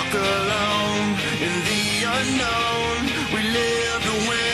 walk alone in the unknown. We live to win.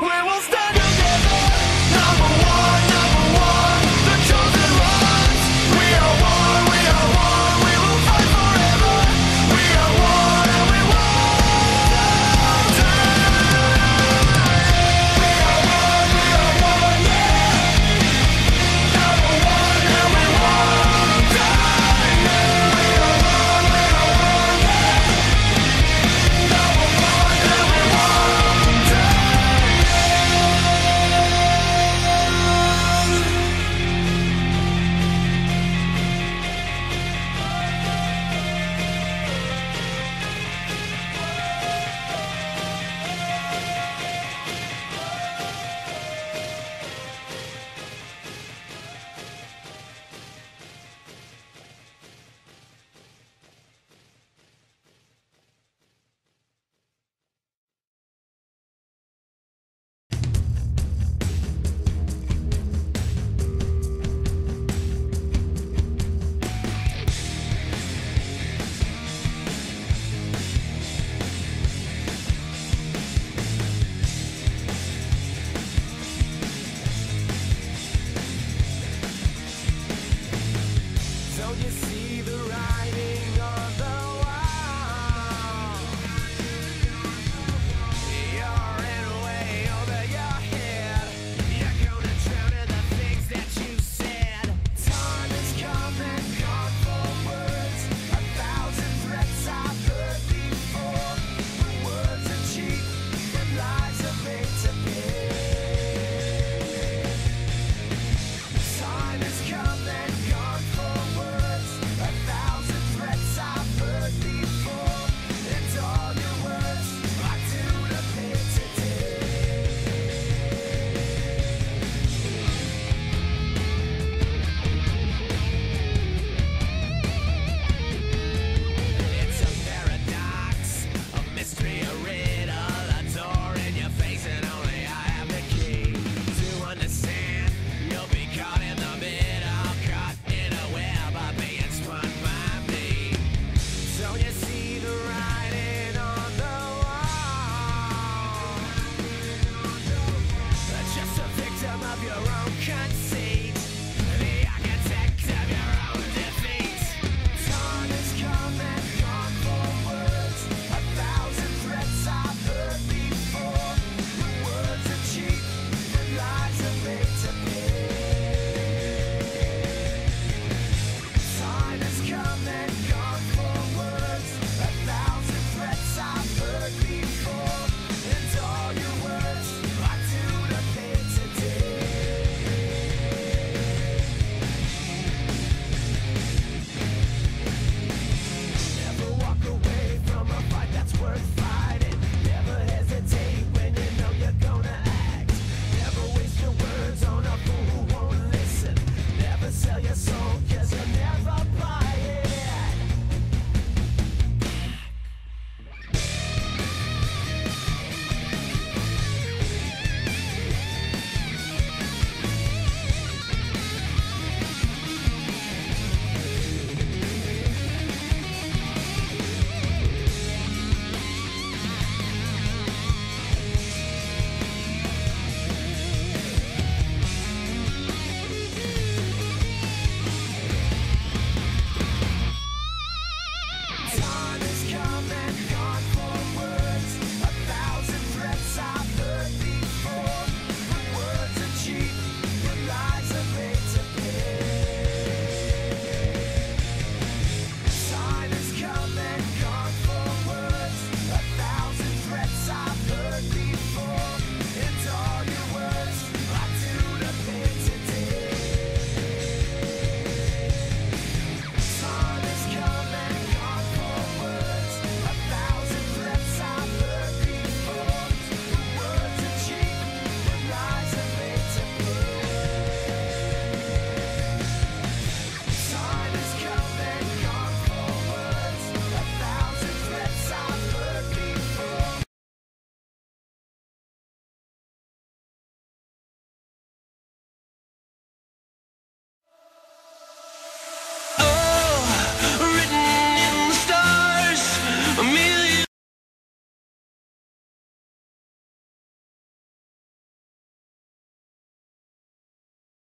we will stay.